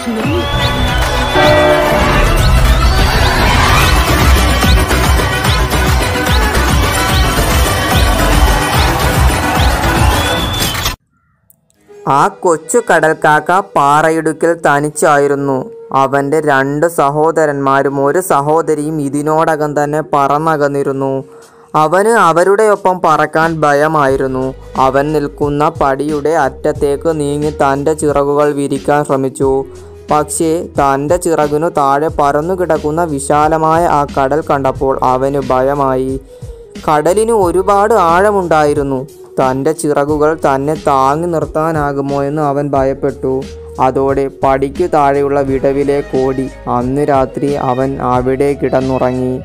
ആ കൊച്ചു കടൽക്കാക്ക പാറയിടുക്കിൽ തനിച്ചായിരുന്നു. അവന്റെ രണ്ട് സഹോദരന്മാരും ഒരു സഹോദരിയും ഇതിനോടകം തന്നെ പറന്നകന്നിരുന്നു. അവന് അവരുടെ ഒപ്പം പറക്കാൻ ഭയമായിരുന്നു. അവൻ നിൽക്കുന്ന പടിയുടെ അറ്റത്തേക്ക് നീങ്ങി തന്റെ ചിറകുകൾ വിരിക്കാൻ ശ്രമിച്ചു. പക്ഷേ തന്റെ ചിറകിനു താഴെ പരന്നു കിടക്കുന്ന വിശാലമായ ആ കടൽ കണ്ടപ്പോൾ അവന് ഭയമായി. കടലിന് ഒരുപാട് ആഴമുണ്ടായിരുന്നു. തന്റെ ചിറകുകൾ തന്നെ താങ്ങി നിർത്താനാകുമോ എന്ന് അവൻ ഭയപ്പെട്ടു. അതോടെ പടിക്ക് താഴെയുള്ള വിടവിലെ കോടി അന്ന് രാത്രി അവൻ അവിടെ കിടന്നുറങ്ങി.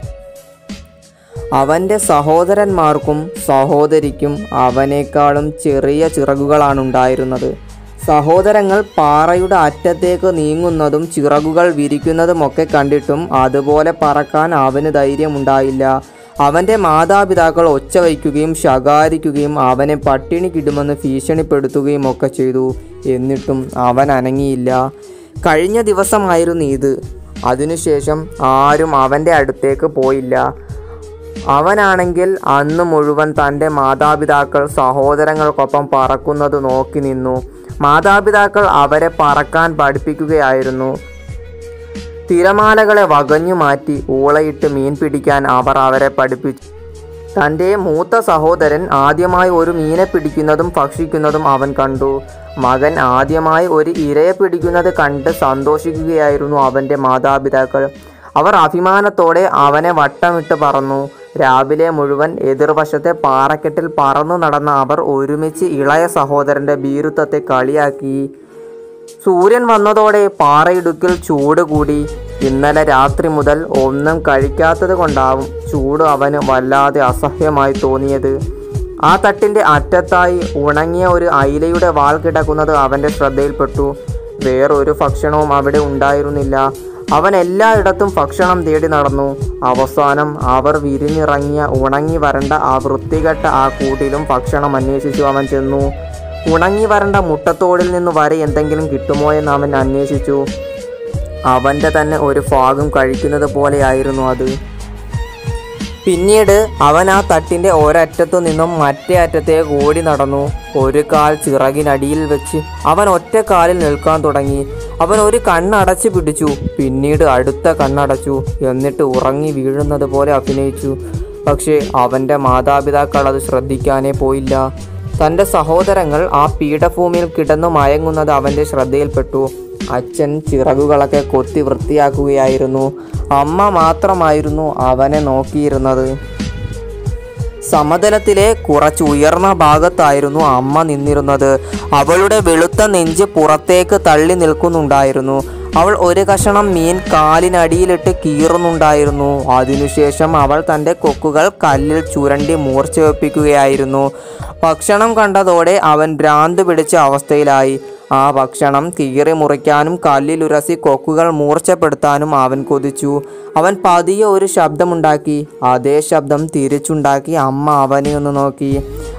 അവന്റെ സഹോദരന്മാർക്കും സഹോദരിക്കും അവനേക്കാളും ചെറിയ ചിറകുകളാണ് ഉണ്ടായിരുന്നത് സഹോദരങ്ങൾ പാറയുടെ അറ്റത്തേക്ക് നീങ്ങുന്നതും ചിറകുകൾ വിരിക്കുന്നതുമൊക്കെ കണ്ടിട്ടും അതുപോലെ പറക്കാൻ അവന് ധൈര്യമുണ്ടായില്ല. അവന്റെ മാതാപിതാക്കൾ ഒച്ച വയ്ക്കുകയും ശകാരിക്കുകയും അവനെ പട്ടിണി കിടുമെന്ന് ഭീഷണിപ്പെടുത്തുകയും ഒക്കെ ചെയ്തു. എന്നിട്ടും അവൻ അനങ്ങിയില്ല. കഴിഞ്ഞ ദിവസമായിരുന്നു ഇത്. അതിനുശേഷം ആരും അവന്റെ അടുത്തേക്ക് പോയില്ല. അവനാണെങ്കിൽ അന്ന് മുഴുവൻ തന്റെ മാതാപിതാക്കൾ സഹോദരങ്ങൾക്കൊപ്പം പറക്കുന്നത് നോക്കി നിന്നു. മാതാപിതാക്കൾ അവരെ പറക്കാൻ പഠിപ്പിക്കുകയായിരുന്നു. തിരമാലകളെ വകഞ്ഞു മാറ്റി ഊളയിട്ട് മീൻ പിടിക്കാൻ അവർ അവരെ പഠിപ്പിച്ചു. തന്റെ മൂത്ത സഹോദരൻ ആദ്യമായി ഒരു മീനെ പിടിക്കുന്നതും ഭക്ഷിക്കുന്നതും അവൻ കണ്ടു. മകൻ ആദ്യമായി ഒരു ഇരയെ പിടിക്കുന്നത് കണ്ട് സന്തോഷിക്കുകയായിരുന്നു അവന്റെ മാതാപിതാക്കൾ. അവർ അഭിമാനത്തോടെ അവനെ വട്ടമിട്ട് പറന്നു. രാവിലെ മുഴുവൻ എതിർവശത്തെ പാറക്കെട്ടിൽ പറന്നു നടന്ന അവർ ഒരുമിച്ച് ഇളയ സഹോദരന്റെ ഭീരുത്വത്തെ കളിയാക്കി. സൂര്യൻ വന്നതോടെ പാറയിടുക്കിൽ ചൂട് കൂടി. ഇന്നലെ രാത്രി മുതൽ ഒന്നും കഴിക്കാത്തത് കൊണ്ടാവും ചൂട് അവന് വല്ലാതെ അസഹ്യമായി തോന്നിയത്. ആ തട്ടിന്റെ അറ്റത്തായി ഉണങ്ങിയ ഒരു അയിലയുടെ വാൾ കിടക്കുന്നത് അവന്റെ ശ്രദ്ധയിൽപ്പെട്ടു. വേറൊരു ഭക്ഷണവും അവിടെ ഉണ്ടായിരുന്നില്ല. അവൻ എല്ലായിടത്തും ഭക്ഷണം തേടി നടന്നു. അവസാനം അവർ വിരിഞ്ഞിറങ്ങിയ ഉണങ്ങി വരണ്ട ആ വൃത്തികെട്ട ആ കൂട്ടിലും ഭക്ഷണം അന്വേഷിച്ചു അവൻ ചെന്നു. ഉണങ്ങി വരണ്ട മുട്ടത്തോടിൽ നിന്ന് വരെ എന്തെങ്കിലും കിട്ടുമോ എന്ന് അവൻ അന്വേഷിച്ചു. അവന്റെ തന്നെ ഒരു ഭാഗം കഴിക്കുന്നത് പോലെയായിരുന്നു അത്. പിന്നീട് അവൻ ആ തട്ടിന്റെ ഒരറ്റത്തു നിന്നും മറ്റേ അറ്റത്തേക്ക് ഓടി നടന്നു. ഒരു കാൽ ചിറകിനടിയിൽ വെച്ച് അവൻ ഒറ്റ കാലിൽ നിൽക്കാൻ തുടങ്ങി. അവൻ ഒരു കണ്ണടച്ചു പിടിച്ചു. പിന്നീട് അടുത്ത കണ്ണടച്ചു. എന്നിട്ട് ഉറങ്ങി വീഴുന്നത് പോലെ അഭിനയിച്ചു. പക്ഷേ അവന്റെ മാതാപിതാക്കൾ അത് ശ്രദ്ധിക്കാനേ പോയില്ല. തന്റെ സഹോദരങ്ങൾ ആ പീഠഭൂമിയിൽ കിടന്നു മയങ്ങുന്നത് അവന്റെ ശ്രദ്ധയിൽപ്പെട്ടു. അച്ഛൻ ചിറകുകളൊക്കെ കൊത്തി വൃത്തിയാക്കുകയായിരുന്നു. അമ്മ മാത്രമായിരുന്നു അവനെ നോക്കിയിരുന്നത്. സമതലത്തിലെ കുറച്ച് ഉയർന്ന ഭാഗത്തായിരുന്നു അമ്മ നിന്നിരുന്നത്. അവളുടെ വെളുത്ത നെഞ്ച് പുറത്തേക്ക് തള്ളി നിൽക്കുന്നുണ്ടായിരുന്നു. അവൾ ഒരു കഷണം മീൻ കാലിനടിയിലിട്ട് കീറുന്നുണ്ടായിരുന്നു. അതിനുശേഷം അവൾ തന്റെ കൊക്കുകൾ കല്ലിൽ ചുരണ്ടി മൂർച്ച വെപ്പിക്കുകയായിരുന്നു ഭക്ഷണം കണ്ടതോടെ അവൻ ഭ്രാന്ത് പിടിച്ച അവസ്ഥയിലായി. ആ ഭക്ഷണം കീറി മുറിക്കാനും കല്ലിലുരസി കൊക്കുകൾ മൂർച്ചപ്പെടുത്താനും അവൻ കൊതിച്ചു. അവൻ പതിയെ ഒരു ശബ്ദമുണ്ടാക്കി. അതേ ശബ്ദം തിരിച്ചുണ്ടാക്കി അമ്മ അവനെ ഒന്ന് നോക്കി.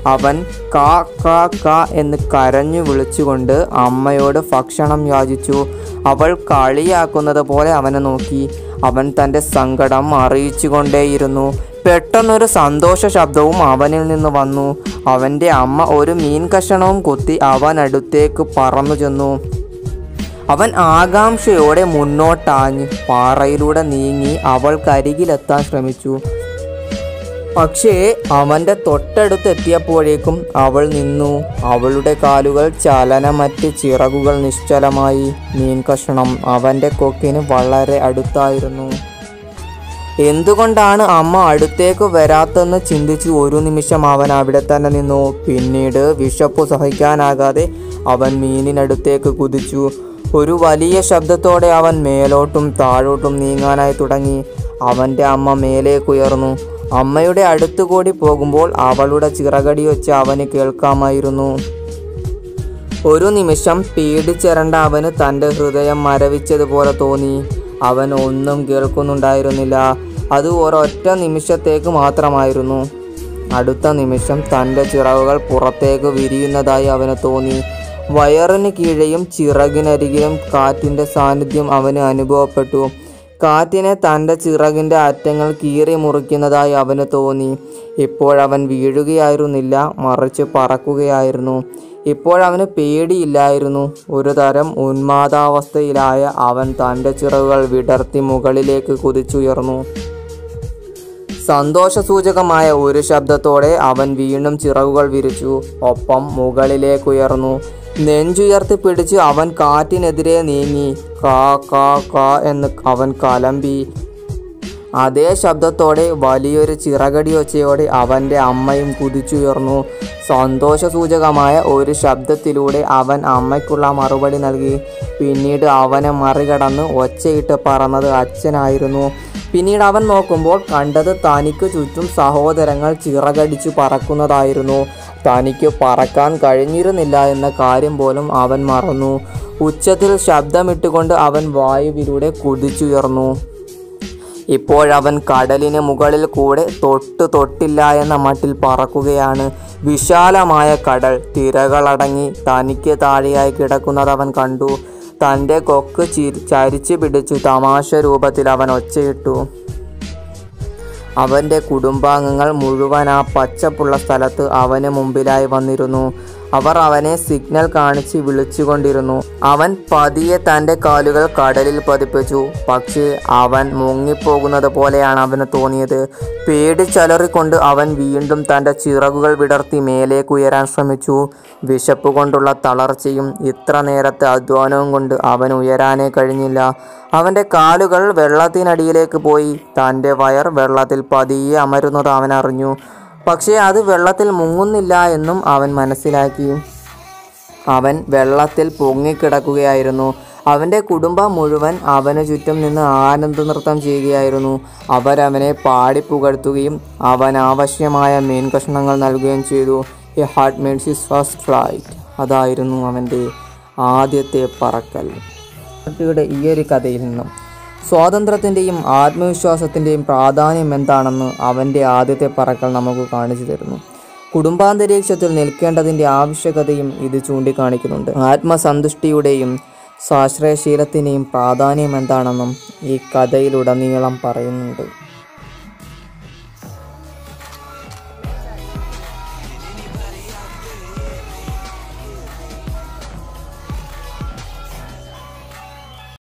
അവൻ കാ കാ കാ എന്ന് കരഞ്ഞു വിളിച്ചുകൊണ്ട് അമ്മയോട് ഭക്ഷണം യാചിച്ചു. അവൾ കളിയാക്കുന്നത് പോലെ അവനെ നോക്കി. അവൻ തന്റെ സങ്കടം അറിയിച്ചുകൊണ്ടേയിരുന്നു. പെട്ടെന്നൊരു സന്തോഷ ശബ്ദവും അവനിൽ നിന്ന് വന്നു. അവന്റെ അമ്മ ഒരു മീൻ കഷണവും കുത്തി അവൻ അടുത്തേക്ക് പറന്നു ചെന്നു. അവൻ ആകാംക്ഷയോടെ മുന്നോട്ടാഞ്ഞ് പാറയിലൂടെ നീങ്ങി അവൾക്കരികിലെത്താൻ ശ്രമിച്ചു. പക്ഷേ അവന്റെ തൊട്ടടുത്തെത്തിയപ്പോഴേക്കും അവൾ നിന്നു. അവളുടെ കാലുകൾ ചലനമറ്റ് ചിറകുകൾ നിശ്ചലമായി. മീൻ കഷണം അവന്റെ കൊക്കിന് വളരെ അടുത്തായിരുന്നു. എന്തുകൊണ്ടാണ് അമ്മ അടുത്തേക്ക് വരാത്തെന്ന് ചിന്തിച്ച് ഒരു നിമിഷം അവൻ അവിടെ തന്നെ നിന്നു. പിന്നീട് വിശപ്പ് സഹിക്കാനാകാതെ അവൻ മീനിനടുത്തേക്ക് കുതിച്ചു. ഒരു വലിയ ശബ്ദത്തോടെ അവൻ മേലോട്ടും താഴോട്ടും നീങ്ങാനായി തുടങ്ങി. അവന്റെ അമ്മ മേലേക്കുയർന്നു അമ്മയുടെ അടുത്തുകൂടി പോകുമ്പോൾ അവളുടെ ചിറകടി വെച്ച് അവന് കേൾക്കാമായിരുന്നു. ഒരു നിമിഷം പേടിച്ചിരണ്ട അവന് തന്റെ ഹൃദയം മരവിച്ചതുപോലെ തോന്നി. അവൻ ഒന്നും കേൾക്കുന്നുണ്ടായിരുന്നില്ല. അത് ഒരൊറ്റ നിമിഷത്തേക്ക് മാത്രമായിരുന്നു. അടുത്ത നിമിഷം തന്റെ ചിറകുകൾ പുറത്തേക്ക് വിരിയുന്നതായി അവന് തോന്നി. വയറിന് കീഴെയും ചിറകിനരികിലും കാറ്റിന്റെ സാന്നിധ്യം അവന് അനുഭവപ്പെട്ടു. കാറ്റിനെ തന്റെ ചിറകിന്റെ അറ്റങ്ങൾ കീറി മുറിക്കുന്നതായി അവന് തോന്നി. ഇപ്പോഴവൻ വീഴുകയായിരുന്നില്ല മറിച്ച് പറക്കുകയായിരുന്നു. ഇപ്പോഴവന് പേടിയില്ലായിരുന്നു. ഒരു തരം ഉന്മാദാവസ്ഥയിലായ അവൻ തന്റെ ചിറകുകൾ വിടർത്തി മുകളിലേക്ക് കുതിച്ചുയർന്നു. സന്തോഷസൂചകമായ ഒരു ശബ്ദത്തോടെ അവൻ വീണ്ടും ചിറകുകൾ വിരിച്ചു ഒപ്പം മുകളിലേക്കുയർന്നു. നെഞ്ചുയർത്തി പിടിച്ച് അവൻ കാറ്റിനെതിരെ നീങ്ങി. കാ കാ കാ എന്ന് അവൻ കലമ്പി. അതേ ശബ്ദത്തോടെ വലിയൊരു ചിറകടി ഒച്ചയോടെ അവന്റെ അമ്മയും കുതിച്ചുയർന്നു. സന്തോഷസൂചകമായ ഒരു ശബ്ദത്തിലൂടെ അവൻ അമ്മയ്ക്കുള്ള മറുപടി നൽകി. പിന്നീട് അവനെ മറികടന്ന് ഒച്ചയിട്ട് പറന്നത് അച്ഛനായിരുന്നു. പിന്നീട് അവൻ നോക്കുമ്പോൾ കണ്ടത് തനിക്ക് ചുറ്റും സഹോദരങ്ങൾ ചിറകടിച്ചു പറക്കുന്നതായിരുന്നു. തനിക്ക് പറക്കാൻ കഴിഞ്ഞിരുന്നില്ല എന്ന കാര്യം പോലും അവൻ മറന്നു. ഉച്ചത്തിൽ ശബ്ദമിട്ടുകൊണ്ട് അവൻ വായുവിലൂടെ കുതിച്ചുയർന്നു. ഇപ്പോഴവൻ കടലിന് മുകളിൽ കൂടെ തൊട്ട് തൊട്ടില്ല എന്ന മട്ടിൽ പറക്കുകയാണ്. വിശാലമായ കടൽ തിരകളടങ്ങി തനിക്ക് താഴെയായി കിടക്കുന്നത് അവൻ കണ്ടു. തന്റെ കൊക്ക് ചിരി ചരിച്ചു പിടിച്ചു തമാശ രൂപത്തിൽ അവൻ ഒച്ചയിട്ടു. അവന്റെ കുടുംബാംഗങ്ങൾ മുഴുവൻ ആ പച്ചപ്പുള്ള സ്ഥലത്ത് അവന് മുമ്പിലായി വന്നിരുന്നു. അവർ അവനെ സിഗ്നൽ കാണിച്ച് വിളിച്ചുകൊണ്ടിരുന്നു. അവൻ പതിയെ തന്റെ കാലുകൾ കടലിൽ പതിപ്പിച്ചു. പക്ഷേ അവൻ മുങ്ങിപ്പോകുന്നത് പോലെയാണ് അവന് തോന്നിയത്. പേടി ചലറിക്കൊണ്ട് അവൻ വീണ്ടും തന്റെ ചിറകുകൾ വിടർത്തി മേലേക്ക് ഉയരാൻ ശ്രമിച്ചു. വിശപ്പ് കൊണ്ടുള്ള തളർച്ചയും ഇത്ര നേരത്തെ അധ്വാനവും കൊണ്ട് അവൻ ഉയരാനേ കഴിഞ്ഞില്ല. അവന്റെ കാലുകൾ വെള്ളത്തിനടിയിലേക്ക് പോയി. തന്റെ വയർ വെള്ളത്തിൽ പതിയെ അമരുന്നത് അവൻ അറിഞ്ഞു പക്ഷേ അത് വെള്ളത്തിൽ മുങ്ങുന്നില്ല എന്നും അവൻ മനസ്സിലാക്കി. അവൻ വെള്ളത്തിൽ പൊങ്ങിക്കിടക്കുകയായിരുന്നു. അവന്റെ കുടുംബം മുഴുവൻ അവന് ചുറ്റും നിന്ന് ആനന്ദ നൃത്തം ചെയ്യുകയായിരുന്നു അവരവനെ പാടിപ്പുകഴ്ത്തുകയും അവൻ ആവശ്യമായ മീൻ കഷ്ണങ്ങൾ നൽകുകയും ചെയ്തു. A heart means his first flight അതായിരുന്നു അവന്റെ ആദ്യത്തെ പറക്കൽ. ഈ ഒരു കഥയിൽ നിന്നും സ്വാതന്ത്ര്യത്തിന്റെയും ആത്മവിശ്വാസത്തിന്റെയും പ്രാധാന്യം എന്താണെന്ന് അവന്റെ ആദ്യത്തെ പറക്കൽ നമുക്ക് കാണിച്ചു തരുന്നു. കുടുംബാന്തരീക്ഷത്തിൽ നിൽക്കേണ്ടതിന്റെ ആവശ്യകതയും ഇത് ചൂണ്ടിക്കാണിക്കുന്നുണ്ട്. ആത്മസന്തുഷ്ടിയുടെയും സ്വാശ്രയശീലത്തിന്റെയും പ്രാധാന്യം എന്താണെന്നും ഈ കഥയിലുടനീളം പറയുന്നുണ്ട്.